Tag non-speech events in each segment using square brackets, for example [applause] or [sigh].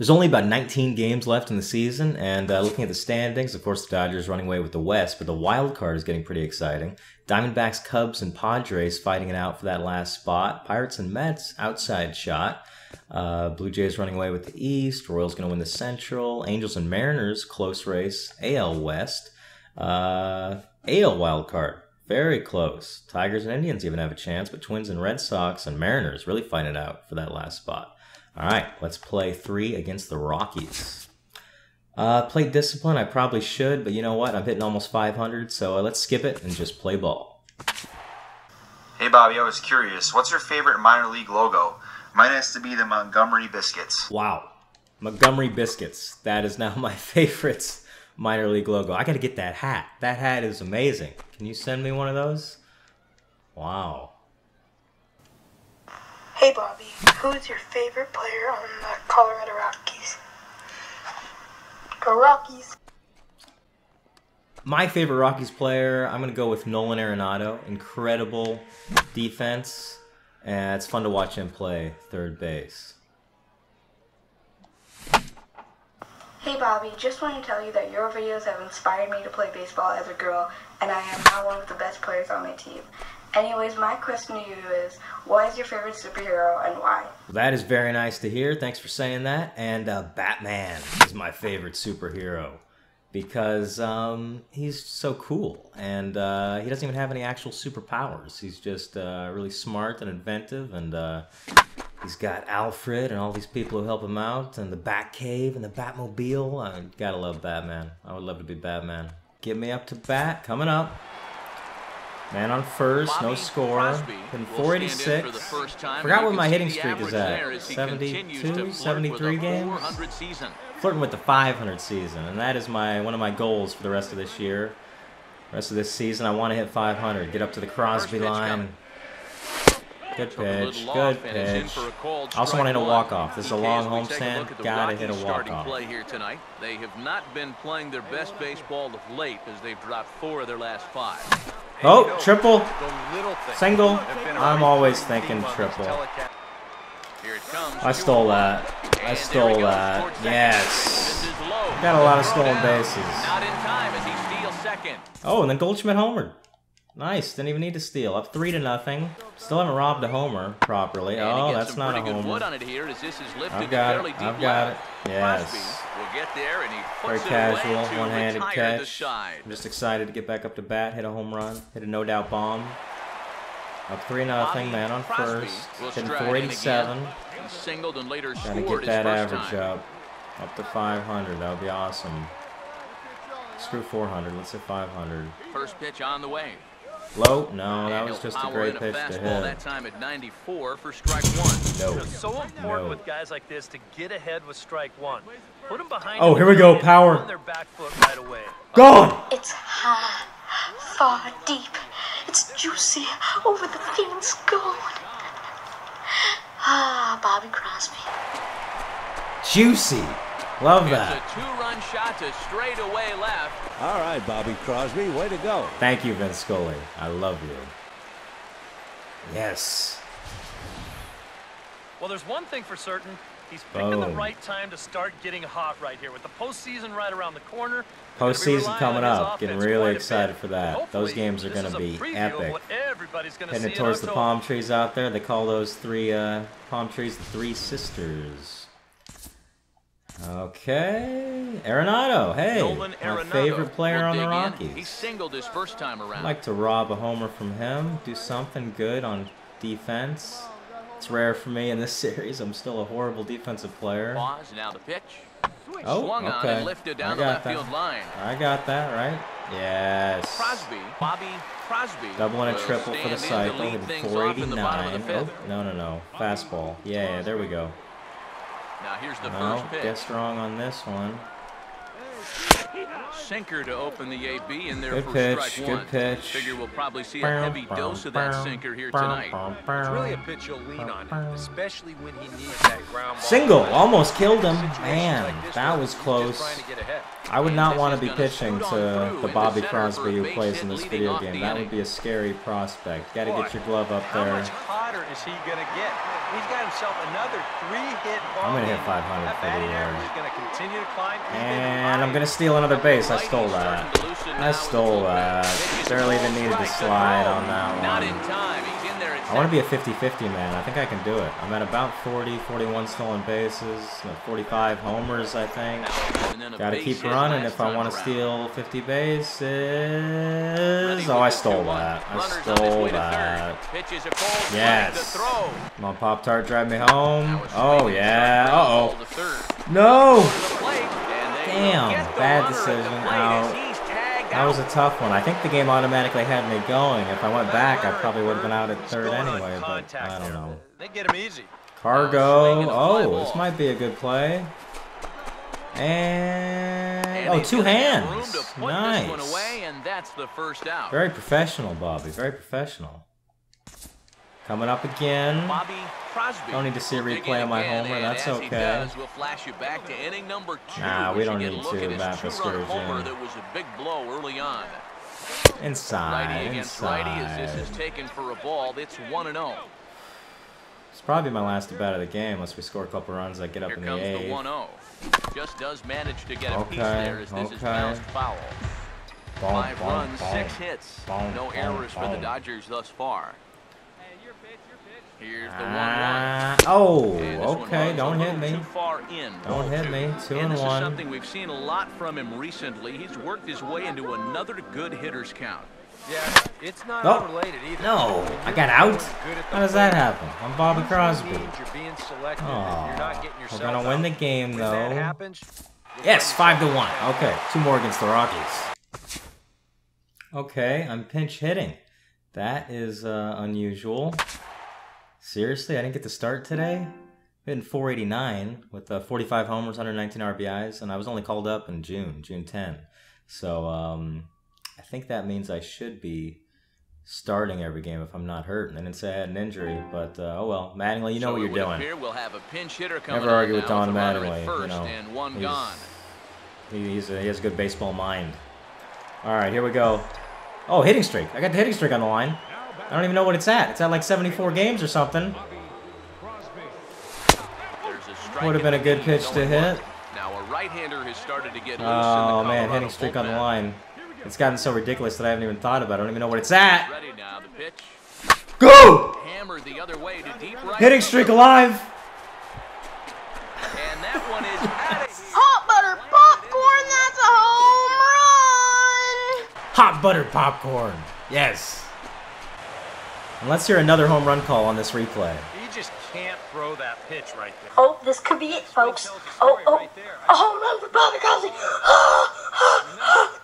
There's only about 19 games left in the season, and uh, looking at the standings, of course, the Dodgers running away with the West, but the wild card is getting pretty exciting. Diamondbacks, Cubs, and Padres fighting it out for that last spot. Pirates and Mets outside shot. Uh, Blue Jays running away with the East. Royals going to win the Central. Angels and Mariners close race. AL West. Uh, AL wild card very close. Tigers and Indians even have a chance, but Twins and Red Sox and Mariners really fight it out for that last spot. All right, let's play three against the Rockies. Uh, play discipline, I probably should, but you know what? I'm hitting almost 500, so uh, let's skip it and just play ball. Hey Bobby, I was curious. What's your favorite minor league logo? Mine has to be the Montgomery Biscuits. Wow. Montgomery Biscuits. That is now [laughs] my favorite minor league logo. I gotta get that hat. That hat is amazing. Can you send me one of those? Wow. Hey Bobby, who's your favorite player on the Colorado Rockies? Go Rockies! My favorite Rockies player, I'm going to go with Nolan Arenado. Incredible defense, and it's fun to watch him play third base. Hey Bobby, just want to tell you that your videos have inspired me to play baseball as a girl, and I am now one of the best players on my team. Anyways, my question to you is, what is your favorite superhero and why? That is very nice to hear. Thanks for saying that. And uh, Batman is my favorite superhero because um, he's so cool and uh, he doesn't even have any actual superpowers. He's just uh, really smart and inventive, and uh, he's got Alfred and all these people who help him out, and the Batcave and the Batmobile. I gotta love Batman. I would love to be Batman. Get me up to bat coming up. Man on first, no score. Hitting 486. Forgot what my hitting streak is at. 72, 73 games? Flirting with the 500 season, and that is my one of my goals for the rest of this year. Rest of this season, I want to hit 500. Get up to the Crosby line. Good pitch, good pitch. I also want to hit a walk-off. This is a long homestand. Gotta hit a walk-off. Play here tonight. They have not been playing their best baseball of late as they've dropped four of their last five. Oh, triple, single. I'm always thinking triple. I stole that. I stole that. Yes. Got a lot of stolen bases. Oh, and then Goldschmidt homered. Nice. Didn't even need to steal. Up three to nothing. Still haven't robbed a homer properly. Oh, that's not a homer. I've got it. I've got it. Yes. Very casual, one-handed catch. I'm just excited to get back up to bat, hit a home run, hit a no-doubt bomb. Up three nothing, man on first. Hitting 487. Gotta get that average up. Up to 500. That would be awesome. Screw 400. Let's hit 500. First pitch on the way. Low? No, that was just a great pitch to hit. That time at 94 for strike one. No. So important No. with guys like this to get ahead with strike one. Put them behind. Oh, here we go, power. On their back foot right away. Gone! It's high, far, deep. It's juicy, over the fence, gone. Ah, Bobby Crosby. Juicy. Love It's a two-run shot to straightaway left. All right, Bobby Crosby, way to go. Thank you, Vin Scully. I love you. Yes. Well, there's one thing for certain. He's picking the right time to start getting hot right here. With the postseason right around the corner. they're gonna be Postseason coming up. Getting really excited for that. Hopefully, Those games are going to be epic. everybody's gonna Heading towards the palm trees out there. They call those three uh, palm trees the three sisters. Okay. Arenado. Hey. Nolan my favorite player on the in. Rockies. He singled his first time around. I'd like to rob a homer from him, do something good on defense. It's rare for me in this [laughs] series. I'm still a horrible defensive player. Pause, now the pitch. Oh, Swung on okay. and lifted down I the got left that. field line. I got that, right? Yes. Crosby, Bobby Crosby. Double and a triple for the cycle. lead Hitting things off in the bottom of the 489. Oh, no, no, no. Fastball. Yeah, yeah, there we go. Now here's the No, first pitch. guess wrong on this one. Sinker to open the AB in there Good for pitch, strike good one. pitch. Figure we'll probably see a heavy dose of that sinker here tonight. It's really a pitch you'll lean on, especially when he needs that ground ball. Single, almost killed him. Man, that was close. trying to get ahead. I would not want to be pitching to the Bobby Crosby who plays in this video game. That would be a scary prospect. Got to get your glove up there. How much there. hotter is he going to get? He's got himself another three-hit ball I'm gonna hit 500 That for the batting year. going to continue to climb. And I'm gonna steal another base. I stole that. I stole that. Barely even needed to slide on that Not in one. time. I want to be a 50-50 man. I think I can do it. I'm at about 40, 41 stolen bases, uh, 45 homers, I think. Got to keep running if I want to steal 50 bases. Oh, I stole that. I stole that. Yes. Come on, Pop Tart, drive me home. Oh yeah. Uh-oh. No. Damn, bad decision. Out. As he's tagged That was a tough one. I think the game automatically had me going. If I went back, I probably would have been out at third anyway. But I don't know. They get him easy. Cargo. swing and a fly Oh, this might be a good play. And oh, two gonna have room hands. Nice. This one away, and that's the first out. Very professional, Bobby. Very professional. Coming up again. Bobby Crosby. Don't need to see a replay of my homer, that's okay. does, we'll flash you back to inning number two. Nah, we don't need to, at his Baptist two-run Sturgeon. homer that was a big blow early on. Inside. Righty against righty as this is taken for a ball. It's 1 and 0. It's probably my last at bat of the game. Unless we score a couple runs, I get up Here in the comes the eighth. 1 0. Just does manage to get a piece Okay, there as this is okay. bounced foul. Boom, Five boom, runs, boom. six hits. Boom, No errors for the. Dodgers thus far. Here's the 1 1. Ah, oh, And this one okay. runs Don't hit me. Too far in. Don't hit me. Two and and this is something we've seen a lot from him recently. He's worked his way into another good hitter's count. Yeah, it's not No. unrelated either. No, I got out. good at the How does that happen? I'm Bobby Crosby. means You're being selective. Oh, you're not getting we're gonna win the game When that though. happens, Yes, five to one. Okay, two more against the Rockies. Okay, I'm pinch hitting. That is uh, unusual. Seriously, I didn't get to start today. Hitting 489 with uh, 45 homers, 119 RBIs, and I was only called up in June, June 10. So um, I think that means I should be starting every game if I'm not hurt. And they didn't say I had an injury, but uh, oh well. Mattingly, you know So what you're doing. We'll have a pinch hitter coming Never argue with Don a runner at Mattingly. You know, and one he's-. He, he's a, he has a good baseball mind. All right, here we go. Oh, hitting streak. I got the hitting streak on the line. I don't even know what it's at. It's at like 74 games or something. There's a strike Would have been a good pitch to hit. Now a right-hander has started to get loose Oh man, hitting streak on the line. It's gotten so ridiculous that I haven't even thought about it. I don't even know what it's at. Now, the pitch. Go! Hammered the other way to deep right. Hitting streak alive. And that one is at it. Hot butter popcorn, that's a home run! Hot buttered popcorn. Yes. And let's hear another home run call on this replay. You just can't throw that pitch right there. Oh, this could be it, folks. Oh, oh, a home run for Bobby Crosby.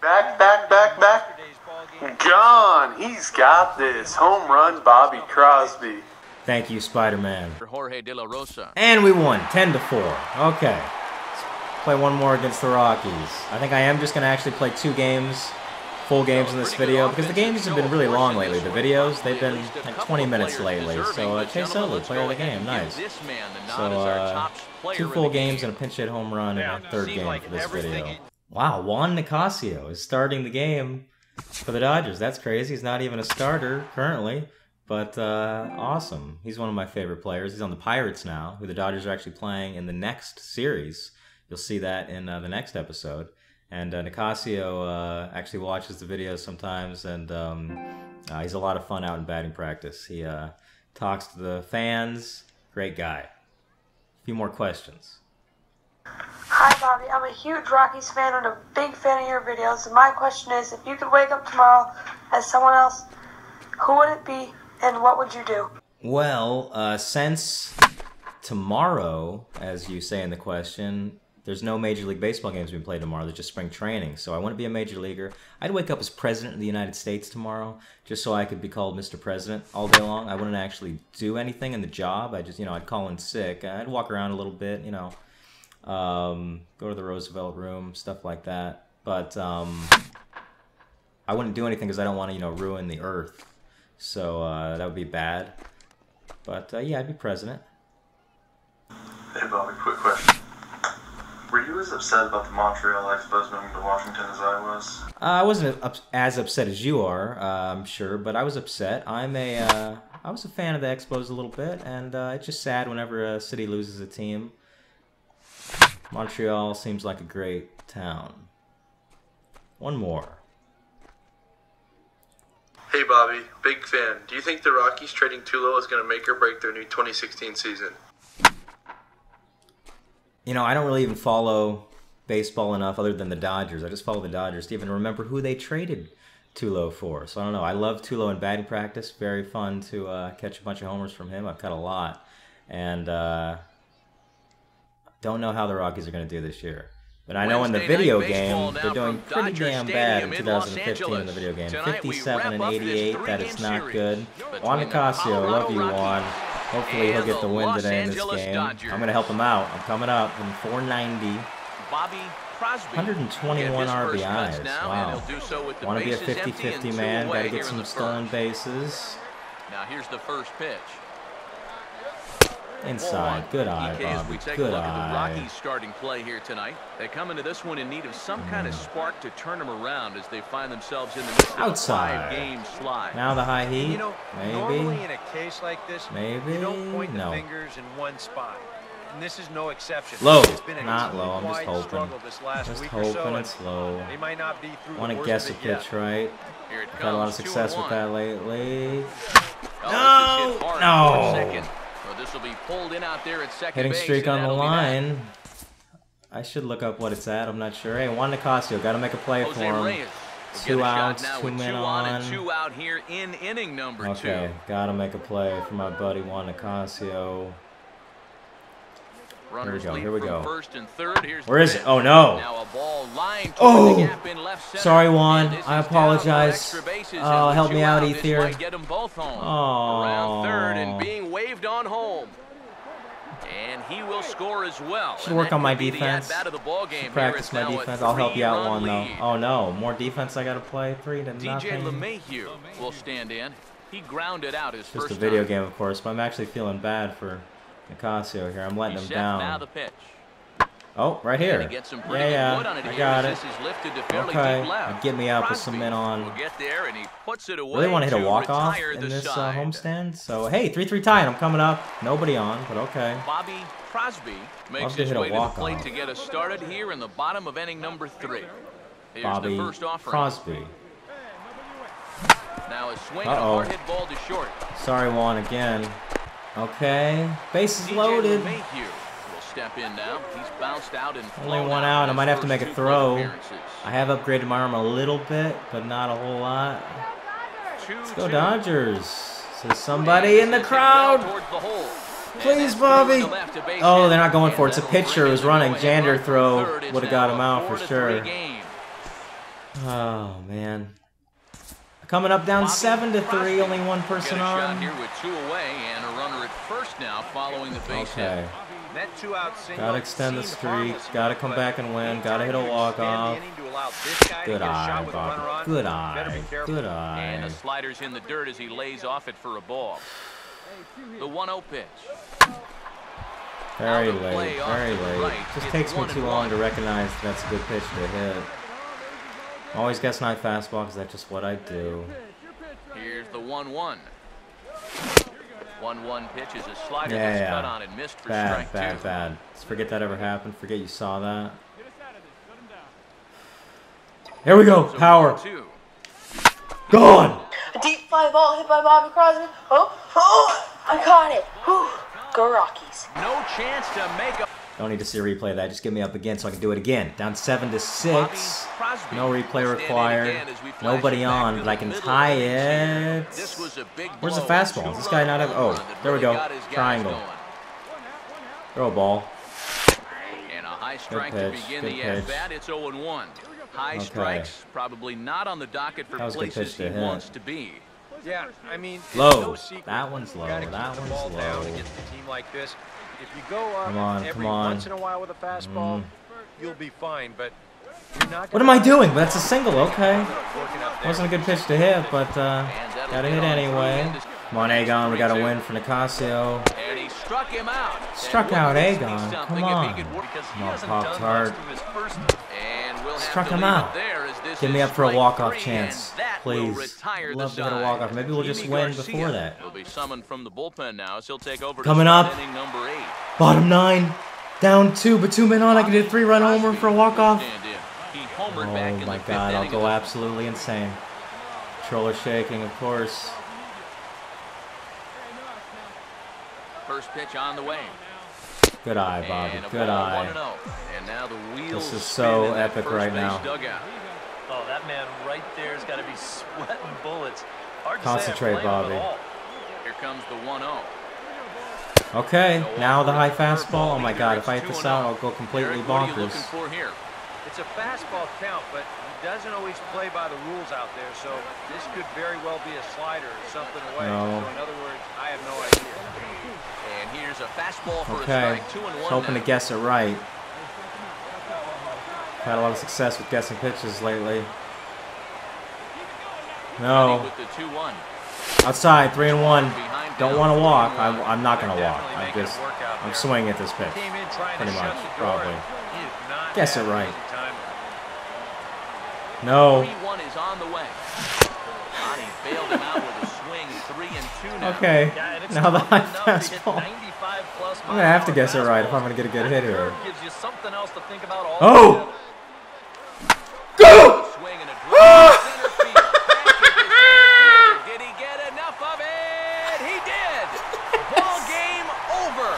Back, back, back, back. Gone. He's got this. Home run, Bobby Crosby. Thank you, Spider-Man. Jorge De La Rosa. And we won, 10 to 4. Okay. Let's play one more against the Rockies. I think I am just going to actually play two games, full games in this video, because the games have been really long lately. The videos, they've been like 20 minutes lately. So, uh, Chase Utley, player of the game, nice. So, uh, two full games and a pinch hit home run in my third game for this video. Wow, Juan Nicasio is starting the game for the Dodgers. That's crazy. He's not even a starter currently, but uh, awesome. He's one of my favorite players. He's on the Pirates now, who the Dodgers are actually playing in the next series. You'll see that in uh, the next episode. And uh, Nicasio uh, actually watches the videos sometimes, and um, uh, he's a lot of fun out in batting practice. He uh, talks to the fans. Great guy. A few more questions. Hi, Bobby. I'm a huge Rockies fan and a big fan of your videos. And my question is if you could wake up tomorrow as someone else, who would it be and what would you do? Well, uh, since tomorrow, as you say in the question, there's no Major League Baseball games being played tomorrow. There's just spring training. So I want to be a major leaguer. I'd wake up as president of the United States tomorrow, just so I could be called Mr. President all day long. I wouldn't actually do anything in the job. I just, you know, I'd call in sick. I'd walk around a little bit, you know, um, go to the Roosevelt Room, stuff like that. But um, I wouldn't do anything because I don't want to, you know, ruin the earth. So uh, that would be bad. But uh, yeah, I'd be president. Hey, Bobby, quick question. Were you as upset about the Montreal Expos moving to Washington as I was? Uh, I wasn't as upset as you are, uh, I'm sure, but I was upset. I'm a, uh, I was a fan of the Expos a little bit, and uh, it's just sad whenever a city loses a team. Montreal seems like a great town. One more. Hey Bobby, big fan. Do you think the Rockies trading Tulo is going to make or break their new 2016 season? You know, I don't really even follow baseball enough other than the Dodgers. I just follow the Dodgers to even remember who they traded Tulo for. So I don't know. I love Tulo in batting practice. Very fun to uh, catch a bunch of homers from him. I've cut a lot. And uh, don't know how the Rockies are going to do this year. But I know in the video game, they're doing pretty Dodger damn bad in Stadium in 2015 in the video game. Tonight 57 and wrap up this 88, that not series good. Juan Nicasio, love you, Juan. Hopefully he'll get the win today in this game. I'm going to help him out. I'm coming up in 490. Bobby Crosby. 121 get his first cuts RBIs. Wow. And he'll do so Want to be a 50 50 man. Got to get some stolen bases. Now here's the first pitch. Inside. Good eye, PK, as we take Good a look at the. Rockies starting play here tonight. They come into this one in need of some kind of mm. spark to turn them around as they find themselves in the midst of Outside. five-game slide. Now the high heat. You know, normally Maybe. in a case like this, Maybe. you don't point No. the fingers in one spot. And this is no exception. Low. It's been Not low. I'm just hoping. struggle This last Just so, hoping and it's low. They might not be through Want to guess a it yet. pitch right. I've had a lot of success with that lately. Oh, this is hit hard No. Towards second. So this will be pulled in out there at second Hitting streak on the that'll be that. line. I should look up what it's at. I'm not sure. Hey, Juan Nicasio, got to make a play for him. Reyes Two get a shot outs, two men two on on. two out here in inning number Okay, two. got to make a play for my buddy Juan Nicasio. Runners Here we go, here we go. First and third. Here's Where is it? Oh, no. Now a ball lined Oh! toward the oh, gap in left center. Sorry, Juan. I is down for apologize. extra bases, uh, and Oh, help me out, this Ethier. might get 'em both home. Oh. Around third and being waved on home. And he will score as well. Should work on my could be the defense. at-bat of the ball game here. Practice my defense. I'll help you out three-run though. Oh no, more defense I gotta play. Three to DJ nothing. LeMahieu will stand in. He grounded out his Just first a video game, of course, but I'm actually feeling bad for Nicasio here. I'm letting him down. the pitch. Oh, right here. Yeah, good wood on yeah, I got it. this lifted to fairly Okay, deep left. get me up with some men on. Will get there and he puts it away Really want to hit a walk off in this uh, homestand. So hey, three three tie, and I'm coming up. Nobody on, but okay. Bobby Crosby makes his hit a way to the walk-off. plate to get us started here in the bottom of inning number three. Here's Bobby the first offering. Crosby. Now a swing and a hard hit ball to short. Sorry, Juan again. Okay, bases DJ loaded. LeMahieu will step in now. He's bounced out and Only one out. I might have to make a throw. I have upgraded my arm a little bit, but not a whole lot. Let's go. Dodgers. There's somebody in the This is hit well crowd. towards the hole. And Please, Bobby. through to left to base Oh, they're not going for it. It's a pitcher who's running. Jander throw would've got him out for sure. Oh man. Coming up down Bobby seven to three, only one person on. Now following the base hit. Okay. That two-out single Gotta extend the streak, gotta come back and win, gotta hit a you extend the walk-off. inning to allow this guy to Good get a eye, shot with a runner Bobby. on, Good better be eye. And eye. the slider's in the dirt as he lays off it for a ball. The 1-0 pitch. Very Out of play late, very late. Just takes me too long to recognize that's a good pitch to hit. Always guess night fastball because that's just what I do. Here's the 1-1. 1-1 pitch is a slider Yeah, that's yeah. cut on and missed for Bad, strike bad, two. bad. Just forget that ever happened. Forget you saw that. Here we go. Power. 1-2. Gone. A deep fly ball hit by Bobby Crosby. Oh, oh, I caught it. Whew. Go Rockies. No chance to make a Don't need to see a replay of that. Just get me up again so I can do it again. Down seven to six. No replay required. again as we flash Nobody on, but I can tie it. This was a big Where's the fastball? Does this guy not have- oh, home run that there we go. got his guys Triangle. Throw a ball. And a high strike pitch, to begin good the pitch. at-bat. It's 0-1. High Okay. strikes probably not on the docket for That was a good places he hit. wants to be. Yeah, I mean, Low. no. That one's low. You gotta keep That the one's ball down low. Against a team like this. If you go up Come on, every come on. once in a while with a fastball, Mm. you'll be fine. But you're not. What am I doing? That's a single. Okay. working. Wasn't a good pitch to hit, but uh, gotta get hit anyway. through into- Come on, Aegon. We got a win for Nicasio. And he struck him out. Struck out wouldn't this be Aegon. Come on. could work- Because he Come on, hasn't Pop done Tart. much through his first And we'll have Struck him out. it there as this This Get me up for a walk-off three, chance, and that will please. retire the Love to a side. walk-off. Maybe we'll just win before that. Will be summoned from the bullpen now as he'll take over Coming up. Bottom nine, down two, but two men on. I can do a three-run homer for a walk-off. Stand in. He homered oh back Oh in my god, I'll go absolutely insane. Controller shaking, of course. first pitch on the way. Good eye, Bobby. Good eye. Oh. The This is so epic right now. Dugout. Oh, that man right there's got to be sweating bullets. Hard to Concentrate, say I blame him Bobby. Here comes the oh. 1-0. Okay, now the high fastball. Oh my god, if I hit this out, I'll go oh. completely Eric, what are you bonkers. looking for here? It's a fastball count, but he doesn't always play by the rules out there, so this could very well be a slider or something away. No. So in other words, I have no idea. And here's a fastball for Okay, a strike. Two and one hoping now. to guess it right. Had a lot of success with guessing pitches lately. No, With the 2-1. outside, three and one. Don't want to walk. I, I'm not gonna walk. I'm just, it work out I'm swinging at this pitch. Came in trying Pretty much, probably. He did not Guess it right. No. 3-1 is on the way. Ronnie bailed him out with a swing. Three and two now. Okay. Yeah, and it's Now the high to fastball. I'm gonna have to guess it right if I'm gonna get a good hit here. curve gives you something else to think about Oh! altogether. Go! Swing and a drive to center field. Back into center fielder. Did he get enough of it? He did. Ball game over.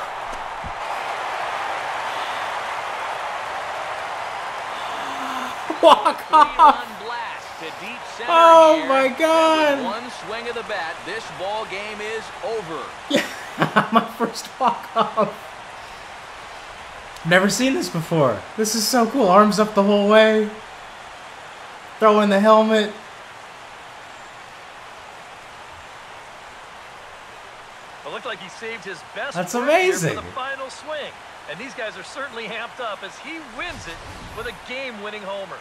Walk off! Three-run blast to deep center Oh my God. One swing of the bat. This ball game is over. [laughs] My first walk off. Never seen this before. This is so cool. Arms up the whole way. Throw in the helmet. It looked like he saved his best That's amazing. for the final swing. And these guys are certainly amped up as he wins it with a game-winning homer.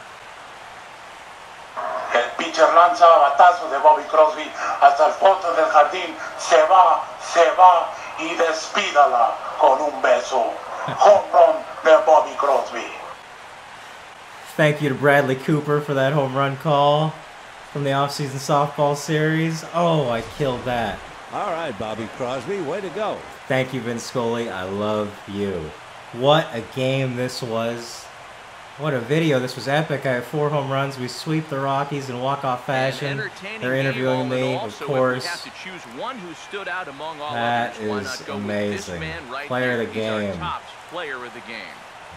El pitcher lanza batazo de Bobby Crosby hasta el fondo del jardín. Se va, se va y despídala con un beso. Home run de Bobby Crosby. Thank you to Bradley Cooper for that home run call from the offseason softball series. Oh, I killed that. All right, Bobby Crosby, way to go. Thank you, Vin Scully. I love you. What a game this was. What a video. This was epic. I have four home runs. We sweep the Rockies in walk-off fashion. They're interviewing me, of course. If we have to choose one who stood out among all That others, is not go with amazing. right Player of the game. player of the game.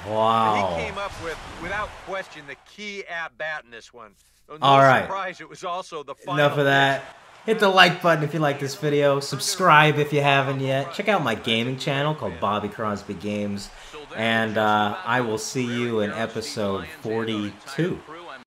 Wow. He came up with, without question, the key at bat in this one. No All right. surprise, it was also the final Enough of that. Hit the like button if you like this video. Subscribe if you haven't yet. Check out my gaming channel called Bobby Crosby Games. And uh, I will see you in episode 42.